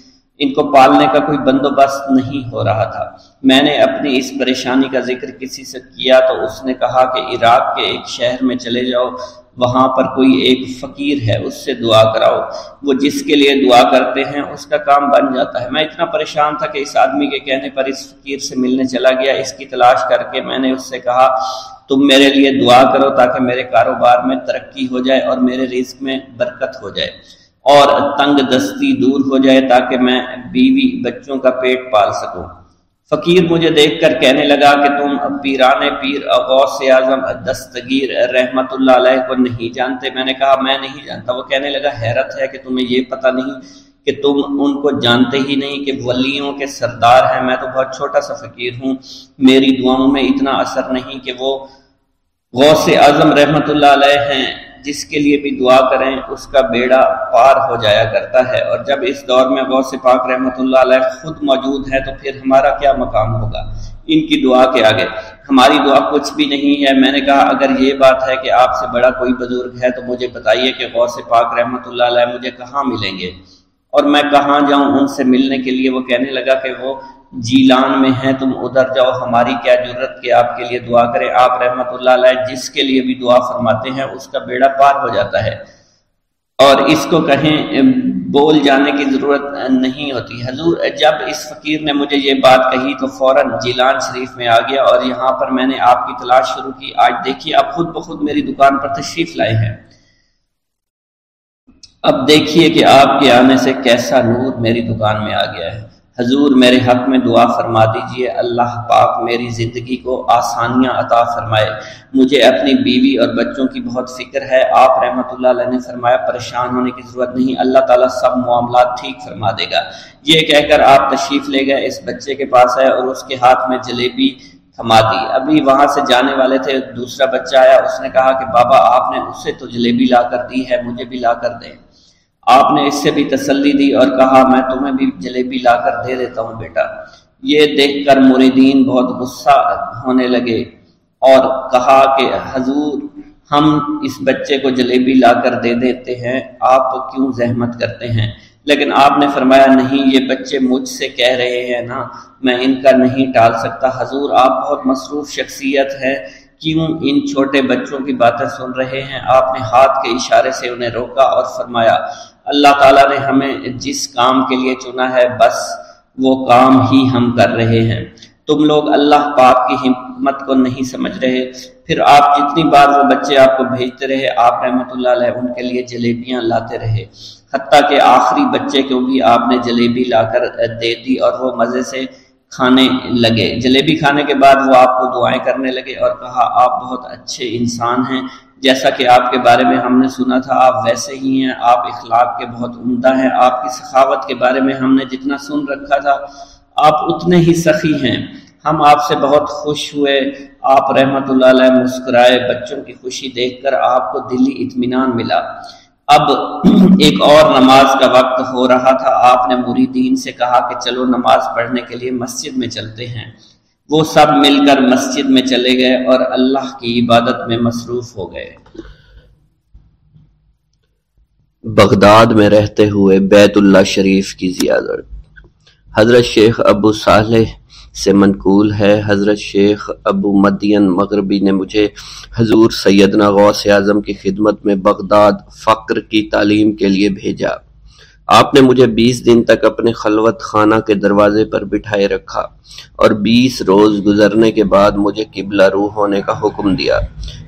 ان کو پالنے کا کوئی بندوبست نہیں ہو رہا تھا۔ میں نے اپنی اس پریشانی کا ذکر کسی سے کیا تو اس نے کہا کہ عراق کے ایک شہر میں چلے جاؤ، وہاں پر کوئی ایک فقیر ہے، اس سے دعا کراؤ۔ وہ جس کے لیے دعا کرتے ہیں، اس کا کام بن جاتا ہے۔ میں اتنا پریشان تھا کہ اس آدمی کے کہنے پر اس فقیر سے ملنے چلا گیا۔ اس کی تلاش کر کے میں نے اس سے کہا، تم میرے لیے دعا کرو تاکہ میرے کاروبار میں ترقی ہو جائے اور میرے رزق میں برکت ہو جائے۔ اور تنگ دستی دور ہو جائے تاکہ میں بیوی بچوں کا پیٹ پال سکوں۔ فقیر مجھے دیکھ کر کہنے لگا کہ تم پیران پیر غوث اعظم دستگیر رحمت اللہ علیہ کو نہیں جانتے۔ میں نے کہا، میں نہیں جانتا۔ وہ کہنے لگا، حیرت ہے کہ تمہیں یہ پتہ نہیں کہ تم ان کو جانتے ہی نہیں کہ ولیوں کے سردار ہیں۔ میں تو بہت چھوٹا سا فقیر ہوں۔ میری دعاؤں میں اتنا اثر نہیں کہ وہ غوث اعظم رحمت اللہ علیہ ہیں۔ جس کے لیے بھی دعا کریں، اس کا بیڑا پار ہو جایا کرتا ہے۔ اور جب اس دور میں غوث پاک رحمت اللہ علیہ خود موجود ہے تو پھر ہمارا کیا مقام ہوگا؟ ان کی دعا کے آگے۔ ہماری دعا کچھ بھی نہیں ہے۔ میں نے کہا، اگر یہ بات ہے کہ آپ سے بڑا کوئی بزرگ ہے، تو مجھے بتائیے کہ غوث پاک رحمت اللہ علیہ مجھے کہاں ملیں گے؟ اور میں کہاں جاؤں؟ ان سے ملنے کے لیے وہ کہنے لگا کہ وہ جیلان میں ہیں، تم ادھر جاؤ، ہماری کیا ضرورت کہ آپ کے لیے دعا کریں؟ آپ رحمت اللہ علیہ جس کے لیے بھی دعا فرماتے ہیں، اس کا بیڑا پار ہو جاتا ہے۔ اور اس کو کہیں بول جانے کی ضرورت نہیں ہوتی۔ حضور، جب اس فقیر نے مجھے یہ بات کہی تو فوراً جیلان شریف میں آ گیا اور یہاں پر میں نے آپ کی تلاش شروع کی۔ آج دیکھیے، آپ خود بخود میری دکان پر تشریف لائے ہیں۔ اب دیکھیے کہ آپ کے آنے سے کیسا نور میری دکان میں آ گیا ہے۔ حضور میرے حق میں دعا فرما دیجیے، اللہ پاک میری زندگی کو آسانیاں عطا فرمائے۔ مجھے اپنی بیوی اور بچوں کی بہت فکر ہے، آپ رحمۃ اللہ علیہ نے فرمایا، پریشان ہونے کی ضرورت نہیں، اللہ تعالیٰ سب معاملات ٹھیک فرما دے گا۔ یہ کہہ کر آپ تشریف لے گئے، اس بچے کے پاس ہے اور اس کے ہاتھ میں جلیبی تھما دی۔ ابھی وہاں سے جانے والے تھے، دوسرا بچہ آیا، اس نے کہا کہ بابا، آپ نے اس سے تو جلیبی لا کر دی ہے، مجھے بھی لا کر دیں۔ آپ نے اس سے بھی تسلی دی اور کہا، میں تمہیں بھی جلیبی لا کر دے دیتا ہوں بیٹا۔ یہ دیکھ کر مریدین بہت غصہ ہونے لگے اور کہا کہ، حضور، ہم اس بچے کو جلیبی لا کر دے دیتے ہیں، آپ کیوں زحمت کرتے ہیں؟ لیکن آپ نے فرمایا، نہیں، یہ بچے مجھ سے کہہ رہے ہیں نا، میں ان کا نہیں ٹال سکتا۔ حضور، آپ بہت مصروف شخصیت ہے، کیوں ان چھوٹے بچوں کی باتیں سن رہے ہیں؟ آپ نے ہاتھ کے اشارے سے انہیں روکا اور فرمایا اللہ تعالیٰ نے ہمیں جس کام کے لیے چنا ہے، بس وہ کام ہی ہم کر رہے ہیں۔ تم لوگ اللہ پاک کی حکمت کو نہیں سمجھ رہے۔ پھر آپ جتنی بار وہ بچے آپ کو بھیجتے رہے، آپ رحمت اللہ علیہ ان کے لیے جلیبیاں لاتے رہے۔ حتیٰ کہ آخری بچے کو بھی آپ نے جلیبی لا کر دے دی اور وہ مزے سے کھانے لگے۔ جلیبی کھانے کے بعد وہ آپ کو دعائیں کرنے لگے اور کہا، آپ بہت اچھے انسان ہیں۔ جیسا کہ آپ کے بارے میں ہم نے سنا تھا، آپ ویسے ہی ہیں، آپ اخلاق کے بہت عمدہ ہیں، آپ کی سخاوت کے بارے میں ہم نے جتنا سن رکھا تھا، آپ اتنے ہی سخی ہیں۔ ہم آپ سے بہت خوش ہوئے، آپ رحمت اللہ علیہ مسکرائے، بچوں کی خوشی دیکھ کر آپ کو دلی اطمینان ملا۔ اب ایک اور نماز کا وقت ہو رہا تھا، آپ نے مریدین سے کہا کہ چلو نماز پڑھنے کے لیے مسجد میں چلتے ہیں۔ وہ سب مل کر مسجد میں چلے گئے اور اللہ کی عبادت میں مصروف ہو گئے۔ بغداد میں رہتے ہوئے بیت اللہ شریف کی زیادت حضرت شیخ ابو صالح سے منقول ہے، حضرت شیخ ابو مدین مغربی نے مجھے حضور سیدنا غوث اعظم کی خدمت میں بغداد فقر کی تعلیم کے لیے بھیجا۔ آپ نے مجھے بیس دن تک اپنے خلوت خانہ کے دروازے پر بٹھائے رکھا اور بیس روز گزرنے کے بعد مجھے قبلہ روح ہونے کا حکم دیا۔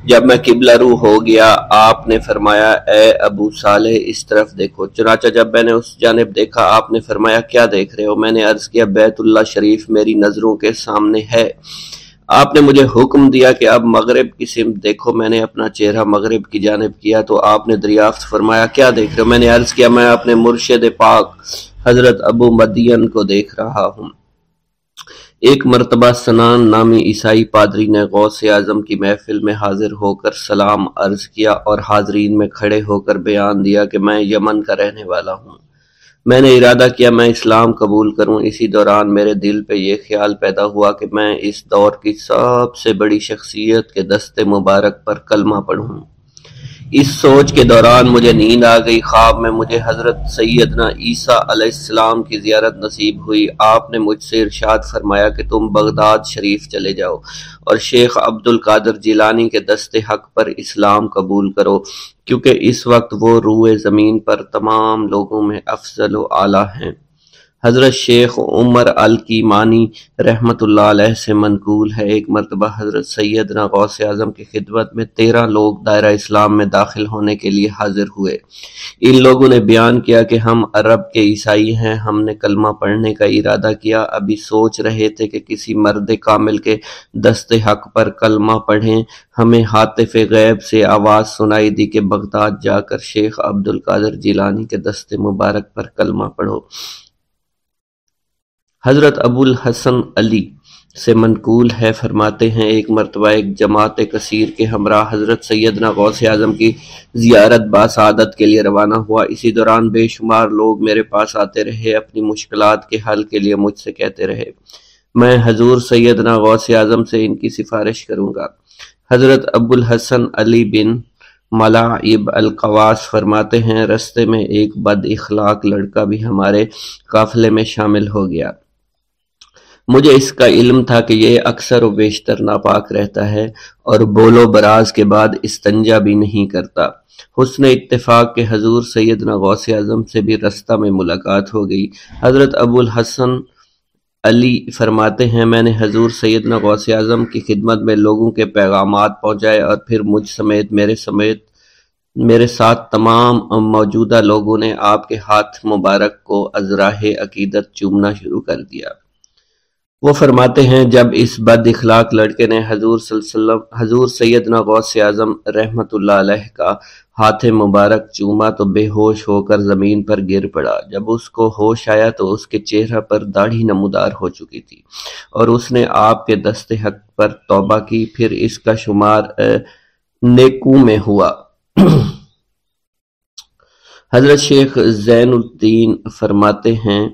جب میں قبلہ روح ہو گیا، آپ نے فرمایا، اے ابو صالح، اس طرف دیکھو۔ چنانچہ جب میں نے اس جانب دیکھا، آپ نے فرمایا، کیا دیکھ رہے ہو؟ میں نے عرض کیا، بیت اللہ شریف میری نظروں کے سامنے ہے۔ آپ نے مجھے حکم دیا کہ اب مغرب کی سمت دیکھو، میں نے اپنا چہرہ مغرب کی جانب کیا تو آپ نے دریافت فرمایا، کیا دیکھ رہے ہو؟ میں نے عرض کیا، میں اپنے مرشد پاک حضرت ابو مدین کو دیکھ رہا ہوں۔ ایک مرتبہ سنان نامی عیسائی پادری نے غوث اعظم کی محفل میں حاضر ہو کر سلام عرض کیا اور حاضرین میں کھڑے ہو کر بیان دیا کہ میں یمن کا رہنے والا ہوں۔ میں نے ارادہ کیا میں اسلام قبول کروں۔ اسی دوران میرے دل پہ یہ خیال پیدا ہوا کہ میں اس دور کی سب سے بڑی شخصیت کے دست مبارک پر کلمہ پڑھوں۔ اس سوچ کے دوران مجھے نیند آ گئی، خواب میں مجھے حضرت سیدنا عیسیٰ علیہ السلام کی زیارت نصیب ہوئی۔ آپ نے مجھ سے ارشاد فرمایا کہ تم بغداد شریف چلے جاؤ اور شیخ عبد القادر جیلانی کے دست حق پر اسلام قبول کرو، کیونکہ اس وقت وہ روئے زمین پر تمام لوگوں میں افضل و اعلیٰ ہیں۔ حضرت شیخ عمر الکیمانی رحمت اللہ علیہ سے منقول ہے۔ ایک مرتبہ حضرت سیدنا غوث اعظم کی خدمت میں تیرہ لوگ دائرہ اسلام میں داخل ہونے کے لیے حاضر ہوئے۔ ان لوگوں نے بیان کیا کہ ہم عرب کے عیسائی ہیں، ہم نے کلمہ پڑھنے کا ارادہ کیا۔ ابھی سوچ رہے تھے کہ کسی مرد کامل کے دست حق پر کلمہ پڑھیں۔ ہمیں حاطف غیب سے آواز سنائی دی کہ بغداد جا کر شیخ عبد القادر جیلانی کے دست مبارک پر کلمہ پڑھو۔ حضرت ابو الحسن علی سے منقول ہے، فرماتے ہیں، ایک مرتبہ ایک جماعت کثیر کے ہمراہ حضرت سیدنا غوث اعظم کی زیارت باسعادت کے لیے روانہ ہوا۔ اسی دوران بے شمار لوگ میرے پاس آتے رہے، اپنی مشکلات کے حل کے لیے مجھ سے کہتے رہے۔ میں حضور سیدنا غوث اعظم سے ان کی سفارش کروں گا۔ حضرت ابو الحسن علی بن ملاعب القواس فرماتے ہیں، رستے میں ایک بد اخلاق لڑکا بھی ہمارے قافلے میں شامل ہو گیا۔ مجھے اس کا علم تھا کہ یہ اکثر و بیشتر ناپاک رہتا ہے اور بولو براز کے بعد استنجا بھی نہیں کرتا۔ حسن اتفاق کے حضور سیدنا غوث اعظم سے بھی رستہ میں ملاقات ہو گئی۔ حضرت ابو الحسن علی فرماتے ہیں، میں نے حضور سیدنا غوث اعظم کی خدمت میں لوگوں کے پیغامات پہنچائے اور پھر مجھ سمیت، میرے سمیت، میرے ساتھ تمام موجودہ لوگوں نے آپ کے ہاتھ مبارک کو ازراہ عقیدت چومنا شروع کر دیا۔ وہ فرماتے ہیں، جب اس بد اخلاق لڑکے نے حضور صلی اللہ علیہ وسلم، حضور سیدنا غوث اعظم رحمت اللہ علیہ کا ہاتھ مبارک چوما تو بے ہوش ہو کر زمین پر گر پڑا۔ جب اس کو ہوش آیا تو اس کے چہرہ پر داڑھی نمودار ہو چکی تھی اور اس نے آپ کے دست حق پر توبہ کی۔ پھر اس کا شمار نیکو میں ہوا۔ حضرت شیخ زین الدین فرماتے ہیں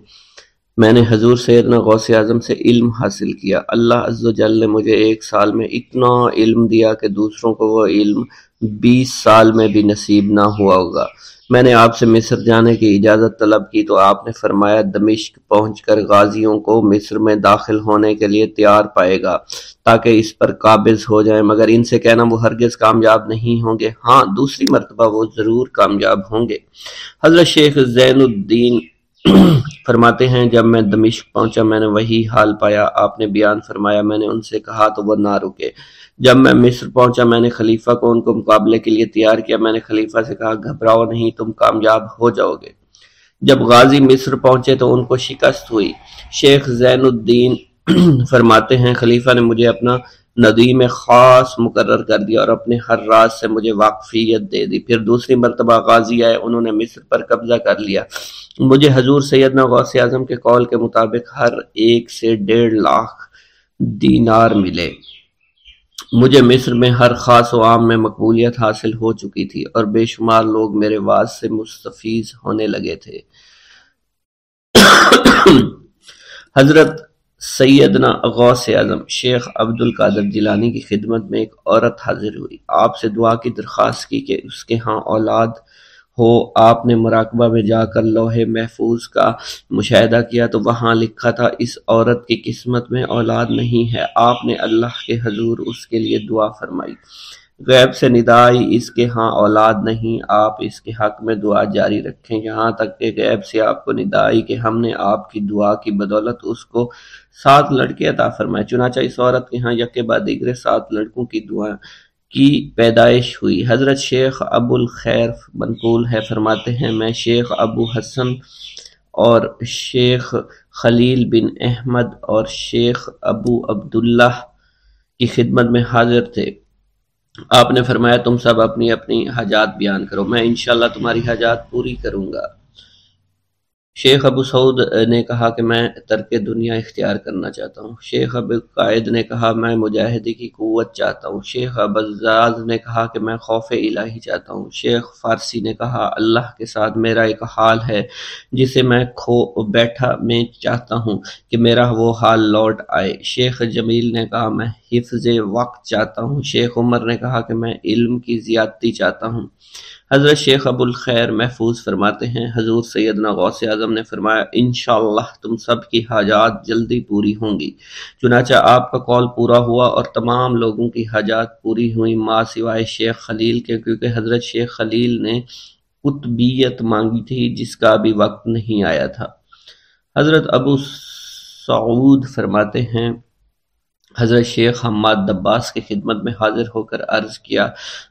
میں نے حضور سیدنا غوث اعظم سے علم حاصل کیا۔ اللہ عز و جل نے مجھے ایک سال میں اتنا علم دیا کہ دوسروں کو وہ علم بیس سال میں بھی نصیب نہ ہوا ہوگا۔ میں نے آپ سے مصر جانے کی اجازت طلب کی تو آپ نے فرمایا، دمشق پہنچ کر غازیوں کو مصر میں داخل ہونے کے لیے تیار پائے گا تاکہ اس پر قابض ہو جائیں۔ مگر ان سے کہنا، وہ ہرگز کامیاب نہیں ہوں گے۔ ہاں دوسری مرتبہ وہ ضرور کامیاب ہوں گے۔ حضرت شیخ زین الدین فرماتے ہیں، جب میں دمشق پہنچا، میں نے وہی حال پایا۔ آپ نے بیان فرمایا، میں نے ان سے کہا تو وہ نہ رکے۔ جب میں مصر پہنچا، میں نے خلیفہ کو ان کو مقابلے کے لیے تیار کیا۔ میں نے خلیفہ سے کہا، گھبراؤ نہیں، تم کامیاب ہو جاؤ گے۔ جب غازی مصر پہنچے تو ان کو شکست ہوئی۔ شیخ زین الدین فرماتے ہیں، خلیفہ نے مجھے اپنا ندیم خاص مقرر کر دیا اور اپنے ہر راز سے مجھے واقفیت دے دی۔ پھر دوسری مرتبہ غازی آئے، انہوں نے مصر پر قبضہ کر لیا۔ مجھے حضور سیدنا غوث اعظم کے قول کے مطابق ہر ایک سے ڈیڑھ لاکھ دینار ملے۔ مجھے مصر میں ہر خاص و عام میں مقبولیت حاصل ہو چکی تھی اور بے شمار لوگ میرے واز سے مستفیض ہونے لگے تھے۔ حضرت سیدنا غوث اعظم شیخ عبد القادر جیلانی کی خدمت میں ایک عورت حاضر ہوئی۔ آپ سے دعا کی درخواست کی کہ اس کے ہاں اولاد ہو۔ آپ نے مراقبہ میں جا کر لوہے محفوظ کا مشاہدہ کیا تو وہاں لکھا تھا، اس عورت کی قسمت میں اولاد نہیں ہے۔ آپ نے اللہ کے حضور اس کے لیے دعا فرمائی۔ غیب سے ندائی اس کے ہاں اولاد نہیں، آپ اس کے حق میں دعا جاری رکھیں۔ یہاں تک کہ غیب سے آپ کو ندائی کہ ہم نے آپ کی دعا کی بدولت اس کو سات لڑکے عطا فرمائے۔ چنانچہ اس عورت کے ہاں یکے بعد دیگرے سات لڑکوں کی دعا کی پیدائش ہوئی۔ حضرت شیخ ابو الخیر منقول ہے، فرماتے ہیں، میں شیخ ابو حسن اور شیخ خلیل بن احمد اور شیخ ابو عبداللہ کی خدمت میں حاضر تھے۔ آپ نے فرمایا تم سب اپنی اپنی حجات بیان کرو، میں انشاءاللہ تمہاری حجات پوری کروں گا۔ شیخ ابو سعود نے کہا کہ میں ترک دنیا اختیار کرنا چاہتا ہوں۔ شیخ ابو قائد نے کہا میں مجاہدی کی قوت چاہتا ہوں۔ شیخ ابزاز نے کہا کہ میں خوف الہی چاہتا ہوں۔ شیخ فارسی نے کہا اللہ کے ساتھ میرا ایک حال ہے جسے میں کھو بیٹھا میں چاہتا ہوں کہ میرا وہ حال لوٹ آئے۔ شیخ جمیل نے کہا میں حفظ وقت چاہتا ہوں۔ شیخ عمر نے کہا کہ میں علم کی زیادتی چاہتا ہوں۔ حضرت شیخ ابو الخیر محفوظ فرماتے ہیں، حضور سیدنا غوث اعظم نے فرمایا، انشاءاللہ تم سب کی حاجات جلدی پوری ہوں گی۔ چنانچہ آپ کا قول پورا ہوا اور تمام لوگوں کی حاجات پوری ہوئی ماں سوائے شیخ خلیل کے، کیونکہ حضرت شیخ خلیل نے قطبیت مانگی تھی جس کا ابھی وقت نہیں آیا تھا۔ حضرت ابو سعود فرماتے ہیں حضرت شیخ حماد دباس کی خدمت میں حاضر ہو کر عرض کیا،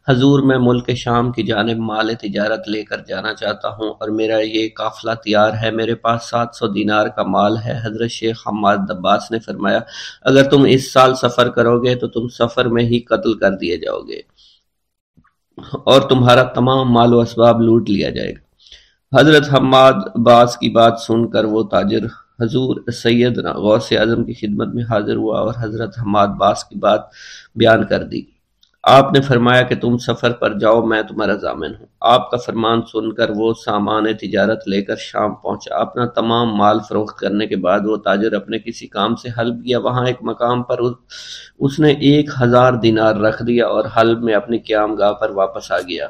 حضور میں ملک شام کی جانب مال تجارت لے کر جانا چاہتا ہوں اور میرا یہ قافلہ تیار ہے، میرے پاس سات سو دینار کا مال ہے۔ حضرت شیخ حماد دباس نے فرمایا، اگر تم اس سال سفر کرو گے تو تم سفر میں ہی قتل کر دیے جاؤ گے اور تمہارا تمام مال و اسباب لوٹ لیا جائے گا۔ حضرت حماد باس کی بات سن کر وہ تاجر حضور سید غوث اعظم کی خدمت میں حاضر ہوا اور حضرت حماد باس کی بات بیان کر دی۔ آپ نے فرمایا کہ تم سفر پر جاؤ، میں تمہارا ضامن ہوں۔ آپ کا فرمان سن کر وہ سامان تجارت لے کر شام پہنچا۔ اپنا تمام مال فروخت کرنے کے بعد وہ تاجر اپنے کسی کام سے حلب کیا وہاں ایک مقام پر اس نے ایک ہزار دینار رکھ دیا اور حلب میں اپنی قیام گاہ پر واپس آ گیا۔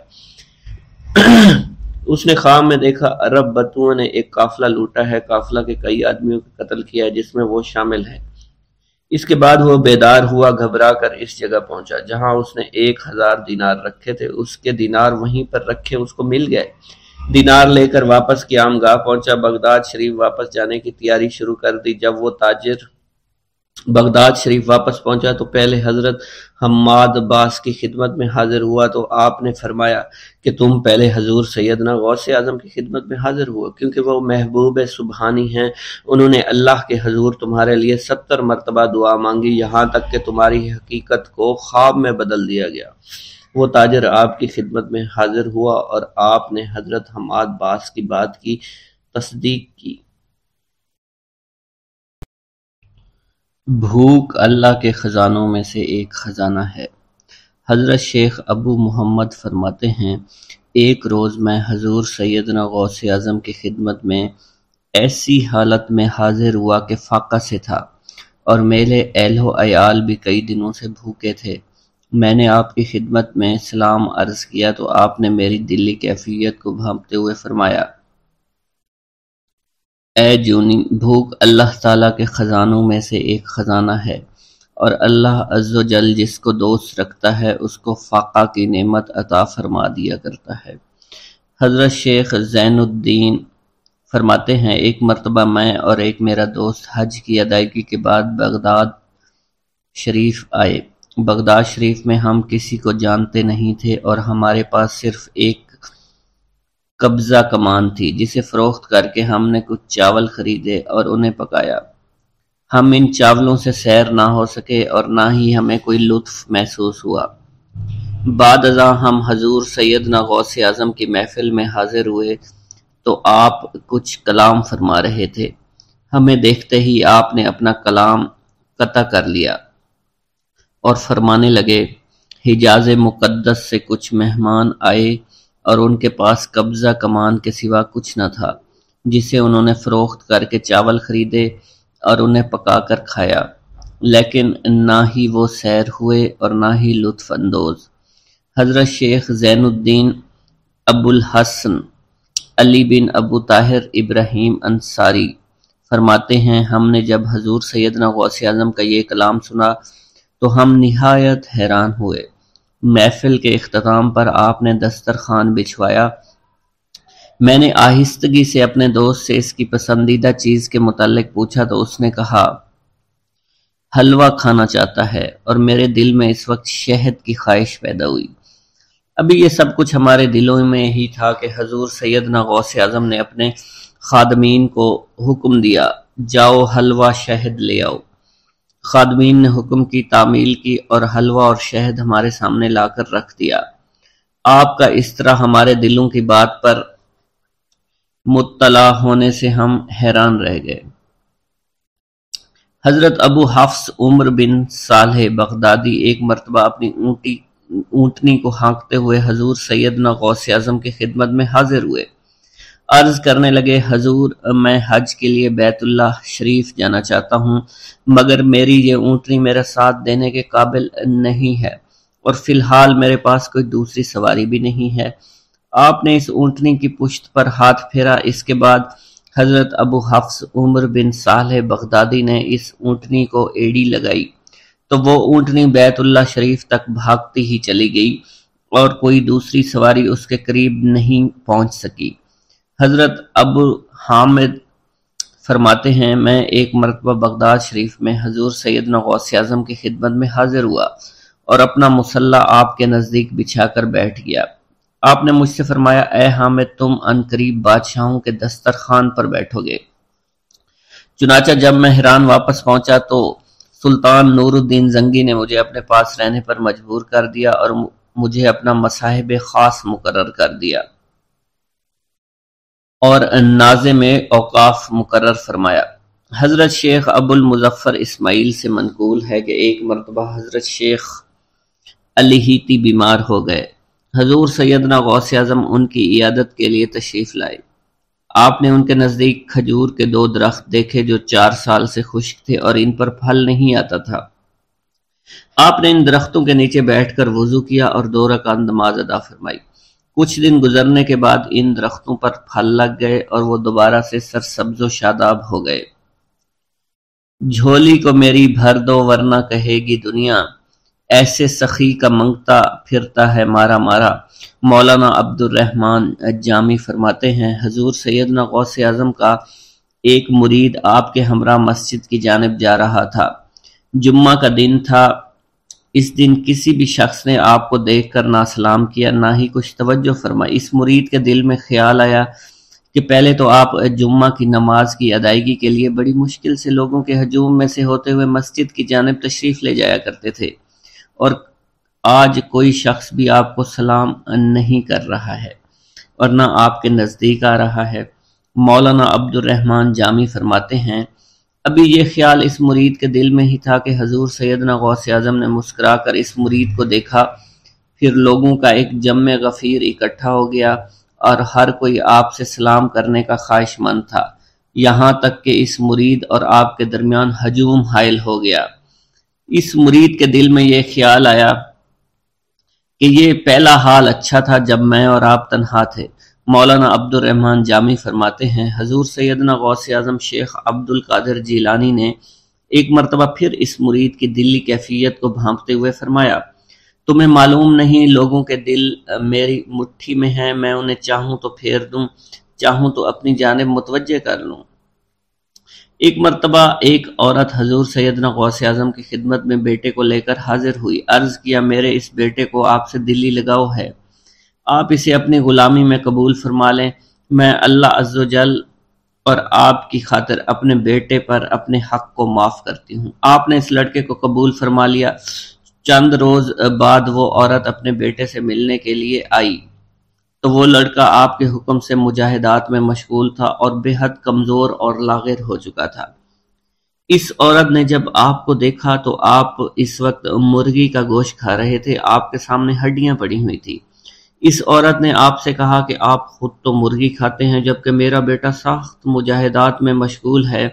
اس نے خام میں دیکھا، عرب بتو نے ایک قافلہ لوٹا ہے، قافلہ کے کئی آدمیوں کا قتل کیا جس میں وہ شامل ہے اس کے بعد وہ بیدار ہوا، گھبرا کر اس جگہ پہنچا جہاں اس نے ایک ہزار دینار رکھے تھے۔ اس کے دینار وہیں پر رکھے، اس کو مل گئے۔ دینار لے کر واپس قیام گاہ پہنچا۔ بغداد شریف واپس جانے کی تیاری شروع کر دی۔ جب وہ تاجر بغداد شریف واپس پہنچا تو پہلے حضرت حماد عباس کی خدمت میں حاضر ہوا تو آپ نے فرمایا کہ تم پہلے حضور سیدنا غوث اعظم کی خدمت میں حاضر ہوا کیونکہ وہ محبوب سبحانی ہیں۔ انہوں نے اللہ کے حضور تمہارے لیے ستر مرتبہ دعا مانگی، یہاں تک کہ تمہاری حقیقت کو خواب میں بدل دیا گیا۔ وہ تاجر آپ کی خدمت میں حاضر ہوا اور آپ نے حضرت حماد باس کی بات کی تصدیق بھوک اللہ کے خزانوں میں سے ایک خزانہ ہے۔ حضرت شیخ ابو محمد فرماتے ہیں، ایک روز میں حضور سیدنا غوث اعظم کی خدمت میں ایسی حالت میں حاضر ہوا کہ فاقہ سے تھا اور میرے اہل و عیال بھی کئی دنوں سے بھوکے تھے۔ میں نے آپ کی خدمت میں سلام عرض کیا تو آپ نے میری دلی کیفیت کو بھانپتے ہوئے فرمایا۔ اے جونی بھوک اللہ تعالیٰ کے خزانوں میں سے ایک خزانہ ہے اور اللہ عز و جل جس کو دوست رکھتا ہے، اس کو فاقہ کی نعمت عطا فرما دیا کرتا ہے۔ حضرت شیخ زین الدین فرماتے ہیں، ایک مرتبہ میں اور ایک میرا دوست حج کی ادائیگی کے بعد بغداد شریف آئے۔ بغداد شریف میں ہم کسی کو جانتے نہیں تھے اور ہمارے پاس صرف ایک قبضہ کمان تھی، جسے فروخت کر کے ہم نے کچھ چاول خریدے اور انہیں پکایا۔ ہم ان چاولوں سے سیر نہ ہو سکے اور نہ ہی ہمیں کوئی لطف محسوس ہوا۔ بعد ازاں ہم حضور سیدنا غوث اعظم کی محفل میں حاضر ہوئے تو آپ کچھ کلام فرما رہے تھے۔ ہمیں دیکھتے ہی آپ نے اپنا کلام قطع کر لیا اور فرمانے لگے، حجاز مقدس سے کچھ مہمان آئے اور ان کے پاس قبضہ کمان کے سوا کچھ نہ تھا، جسے انہوں نے فروخت کر کے چاول خریدے اور انہیں پکا کر کھایا۔ لیکن نہ ہی وہ سیر ہوئے اور نہ ہی لطف اندوز۔ حضرت شیخ زین الدین ابو الحسن علی بن ابو طاہر ابراہیم انصاری فرماتے ہیں، ہم نے جب حضور سیدنا غوث اعظم کا یہ کلام سنا تو ہم نہایت حیران ہوئے۔ محفل کے اختتام پر آپ نے دسترخوان بچھوایا۔ میں نے آہستگی سے اپنے دوست سے اس کی پسندیدہ چیز کے متعلق پوچھا تو اس نے کہا، حلوہ کھانا چاہتا ہے اور میرے دل میں اس وقت شہد کی خواہش پیدا ہوئی۔ ابھی یہ سب کچھ ہمارے دلوں میں ہی تھا کہ حضور سیدنا غوث اعظم نے اپنے خادمین کو حکم دیا، جاؤ حلوہ شہد لے آؤ۔ خادمین نے حکم کی، تعمیل کی اور حلوہ اور شہد ہمارے سامنے لا کر رکھ دیا۔ آپ کا اس طرح ہمارے دلوں کی بات پر مطلع ہونے سے ہم حیران رہ گئے۔ حضرت ابو حفظ عمر بن صالح بغدادی ایک مرتبہ اپنی اونٹی، اونٹنی کو ہانکتے ہوئے حضور سیدنا غوث اعظم کی خدمت میں حاضر ہوئے۔ عرض کرنے لگے، حضور، میں حج کے لیے بیت اللہ شریف جانا چاہتا ہوں، مگر میری یہ اونٹنی میرا ساتھ دینے کے قابل نہیں ہے اور فی الحال میرے پاس کوئی دوسری سواری بھی نہیں ہے۔ آپ نے اس اونٹنی کی پشت پر ہاتھ پھیرا۔ اس کے بعد حضرت ابو حفظ عمر بن صالح بغدادی نے اس اونٹنی کو ایڑی لگائی۔ تو وہ اونٹنی بیت اللہ شریف تک بھاگتی ہی چلی گئی اور کوئی دوسری سواری اس کے قریب نہیں پہنچ سکی۔ حضرت ابو حامد فرماتے ہیں، میں ایک مرتبہ بغداد شریف میں حضور سیدنا غوث اعظم کی خدمت میں حاضر ہوا اور اپنا مسلح آپ کے نزدیک بچھا کر بیٹھ گیا۔ آپ نے مجھ سے فرمایا، اے حامد، تم ان قریب بادشاہوں کے دسترخوان پر بیٹھو گے۔ چنانچہ جب میں حیران واپس پہنچا تو سلطان نور الدین زنگی نے مجھے اپنے پاس رہنے پر مجبور کر دیا اور مجھے اپنا مصاحب خاص مقرر کر دیا۔ اور نازے میں اوقاف مقرر فرمایا۔ حضرت شیخ ابو المظفر اسماعیل سے منقول ہے کہ ایک مرتبہ حضرت شیخ علیہیتی بیمار ہو گئے۔ حضور سیدنا غوث اعظم ان کی عیادت کے لیے تشریف لائے۔ آپ نے ان کے نزدیک کھجور کے دو درخت دیکھے جو چار سال سے خشک تھے اور ان پر پھل نہیں آتا تھا۔ آپ نے ان درختوں کے نیچے بیٹھ کر وضو کیا اور دو رکعت نماز ادا فرمائی۔ کچھ دن گزرنے کے بعد ان درختوں پر پھل لگ گئے اور وہ دوبارہ سے سرسبز و شاداب ہو گئے۔ جھولی کو میری بھر دو ورنہ کہے گی دنیا۔ ایسے سخی کا منگتا پھرتا ہے مارا مارا۔ مولانا عبد الرحمن جامی فرماتے ہیں، حضور سیدنا غوث اعظم کا ایک مرید آپ کے ہمراہ مسجد کی جانب جا رہا تھا۔ جمعہ کا دن تھا اس دن کسی بھی شخص نے آپ کو دیکھ کر نہ سلام کیا، نہ ہی کچھ توجہ فرمائی۔ اس مرید کے دل میں خیال آیا کہ پہلے تو آپ جمعہ کی نماز کی ادائیگی کے لیے بڑی مشکل سے لوگوں کے ہجوم میں سے ہوتے ہوئے مسجد کی جانب تشریف لے جایا کرتے تھے۔ اور آج کوئی شخص بھی آپ کو سلام نہیں کر رہا ہے اور نہ آپ کے نزدیک آ رہا ہے۔ مولانا عبد الرحمن جامی فرماتے ہیں ابھی یہ خیال اس مرید کے دل میں ہی تھا کہ حضور سیدنا غوث اعظم نے مسکرا کر اس مرید کو دیکھا۔ پھر لوگوں کا ایک جمع غفیر اکٹھا ہو گیا اور ہر کوئی آپ سے سلام کرنے کا خواہش مند تھا۔ یہاں تک کہ اس مرید اور آپ کے درمیان ہجوم حائل ہو گیا۔ اس مرید کے دل میں یہ خیال آیا کہ یہ پہلا حال اچھا تھا جب میں اور آپ تنہا تھے۔ مولانا عبد الرحمن جامی فرماتے ہیں، حضور سیدنا غوث اعظم شیخ عبد القادر جیلانی نے ایک مرتبہ پھر اس مرید کی دلی کیفیت کو بھانپتے ہوئے فرمایا، تمہیں معلوم نہیں لوگوں کے دل میری مٹھی میں ہیں، میں انہیں چاہوں تو پھیر دوں، چاہوں تو اپنی جانب متوجہ کر لوں۔ ایک مرتبہ ایک عورت حضور سیدنا غوث اعظم کی خدمت میں بیٹے کو لے کر حاضر ہوئی، عرض کیا، میرے اس بیٹے کو آپ سے دلی لگاؤ ہے۔ آپ اسے اپنی غلامی میں قبول فرما لیں۔ میں اللہ عز و جل اور آپ کی خاطر اپنے بیٹے پر اپنے حق کو معاف کرتی ہوں۔ آپ نے اس لڑکے کو قبول فرما لیا۔ چند روز بعد وہ عورت اپنے بیٹے سے ملنے کے لیے آئی۔ تو وہ لڑکا آپ کے حکم سے مجاہدات میں مشغول تھا اور بے حد کمزور اور لاغر ہو چکا تھا۔ اس عورت نے جب آپ کو دیکھا تو آپ اس وقت مرغی کا گوشت کھا رہے تھے۔ آپ کے سامنے ہڈیاں پڑی ہوئی تھی اس عورت نے آپ سے کہا کہ آپ خود تو مرغی کھاتے ہیں، جبکہ میرا بیٹا سخت مجاہدات میں مشغول ہے۔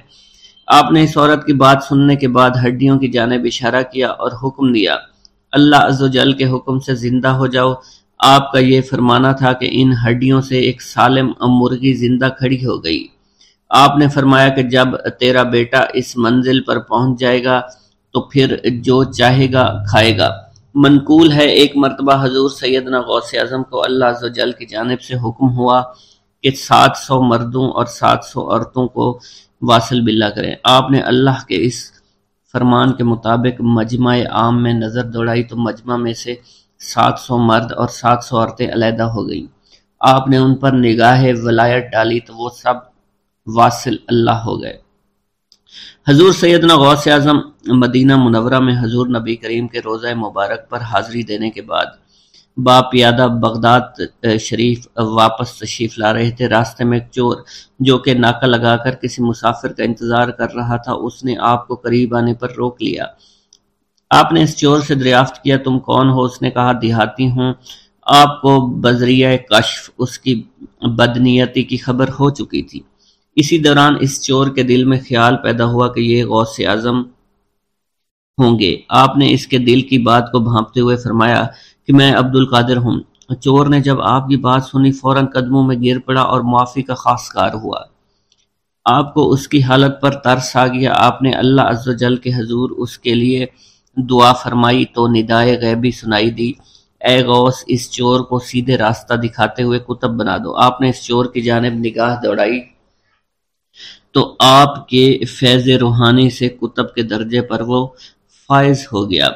آپ نے اس عورت کی بات سننے کے بعد ہڈیوں کی جانب اشارہ کیا اور حکم دیا، اللہ عز و جل کے حکم سے زندہ ہو جاؤ۔ آپ کا یہ فرمانا تھا کہ ان ہڈیوں سے ایک سالم مرغی زندہ کھڑی ہو گئی۔ آپ نے فرمایا کہ جب تیرا بیٹا اس منزل پر پہنچ جائے گا تو پھر جو چاہے گا کھائے گا۔ منقول ہے، ایک مرتبہ حضور سیدنا غوث اعظم کو اللہ عز و جل کی جانب سے حکم ہوا کہ سات سو مردوں اور سات سو عورتوں کو واصل بلا کریں۔ آپ نے اللہ کے اس فرمان کے مطابق مجمع عام میں نظر دوڑائی تو مجمع میں سے سات سو مرد اور سات سو عورتیں علیحدہ ہو گئیں۔ آپ نے ان پر نگاہ ولایت ڈالی تو وہ سب واصل اللہ ہو گئے۔ حضور سیدنا غوث اعظم مدینہ منورہ میں حضور نبی کریم کے روزہ مبارک پر حاضری دینے کے بعد با پیادہ بغداد شریف واپس تشریف لا رہے تھے۔ راستے میں ایک چور جو کہ ناکہ لگا کر کسی مسافر کا انتظار کر رہا تھا، اس نے آپ کو قریب آنے پر روک لیا۔ آپ نے اس چور سے دریافت کیا، تم کون ہو؟ اس نے کہا، دیہاتی ہوں۔ آپ کو بذریعہ کشف، اس کی بدنیتی کی خبر ہو چکی تھی۔ اسی دوران اس چور کے دل میں خیال پیدا ہوا کہ یہ غوث اعظم ہوں گے۔ آپ نے اس کے دل کی بات کو بھانپتے ہوئے فرمایا کہ میں عبد القادر ہوں۔ چور نے جب آپ کی بات سنی، فوراً قدموں میں گر پڑا اور معافی کا خاص کار ہوا۔ آپ کو اس کی حالت پر ترس آ گیا۔ آپ نے اللہ عز و جل کے حضور اس کے لیے دعا فرمائی تو ندائے غیبی سنائی دی۔ اے غوث، اس چور کو سیدھے راستہ دکھاتے ہوئے کتب بنا دو۔ آپ نے اس چور کی جانب نگاہ دوڑائی۔ تو آپ کے فیض روحانی سے کتب کے درجے پر وہ فائز ہو گیا۔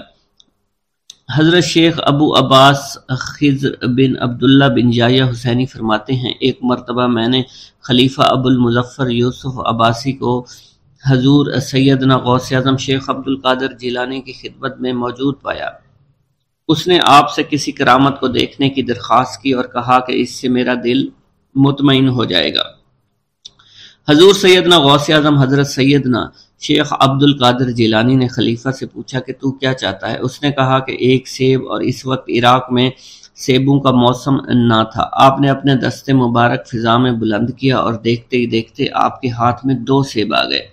حضرت شیخ ابو عباس خضر بن عبداللہ بن جایہ حسینی فرماتے ہیں، ایک مرتبہ میں نے خلیفہ ابو المظفر یوسف عباسی کو حضور سیدنا غوث اعظم شیخ عبد القادر جیلانی کی خدمت میں موجود پایا۔ اس نے آپ سے کسی کرامت کو دیکھنے کی درخواست کی اور کہا کہ اس سے میرا دل مطمئن ہو جائے گا۔ حضور سیدنا غوث اعظم حضرت سیدنا شیخ عبد القادر جیلانی نے خلیفہ سے پوچھا کہ تو کیا چاہتا ہے؟ اس نے کہا کہ ایک سیب اور اس وقت عراق میں سیبوں کا موسم نہ تھا۔ آپ نے اپنے دستے مبارک فضا میں بلند کیا اور دیکھتے ہی دیکھتے آپ کے ہاتھ میں دو سیب آ گئے۔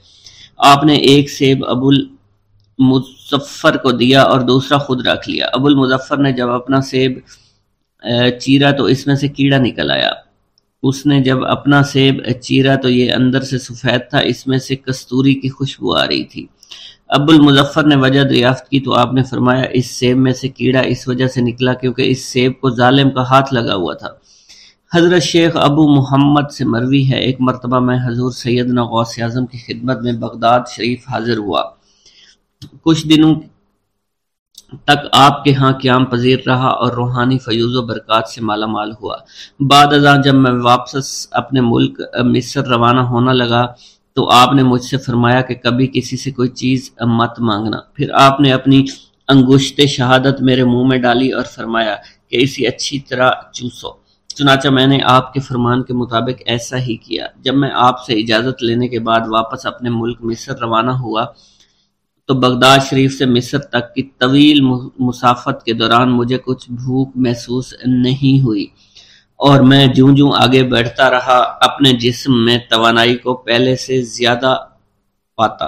آپ نے ایک سیب ابو المظفر کو دیا اور دوسرا خود رکھ لیا۔ ابو المظفر نے جب اپنا سیب چیرا تو اس میں سے کیڑا نکل آیا۔ اس نے جب اپنا سیب چیرا تو یہ اندر سے سفید تھا، اس میں سے کستوری کی خوشبو آ رہی تھی۔ ابو المظفر نے وجہ دریافت کی تو آپ نے فرمایا، اس سیب میں سے کیڑا اس وجہ سے نکلا کیونکہ اس سیب کو ظالم کا ہاتھ لگا ہوا تھا۔ حضرت شیخ ابو محمد سے مروی ہے۔ ایک مرتبہ میں حضور سیدنا غوث اعظم کی خدمت میں بغداد شریف حاضر ہوا۔ کچھ دنوں تک آپ کے ہاں قیام پذیر رہا اور روحانی فیوز و برکات سے مالا مال ہوا۔ بعد ازاں جب میں واپس اپنے ملک مصر روانہ ہونا لگا تو آپ نے مجھ سے فرمایا کہ کبھی کسی سے کوئی چیز مت مانگنا۔ پھر آپ نے اپنی انگشت شہادت میرے منہ میں ڈالی اور فرمایا کہ اسی اچھی طرح چوسو۔ چنانچہ میں نے آپ کے فرمان کے مطابق ایسا ہی کیا۔ جب میں آپ سے اجازت لینے کے بعد واپس اپنے ملک مصر روانہ ہوا تو بغداد شریف سے مصر تک کی طویل مسافت کے دوران مجھے کچھ بھوک محسوس نہیں ہوئی اور میں جوں جوں آگے بڑھتا رہا، اپنے جسم میں توانائی کو پہلے سے زیادہ پاتا۔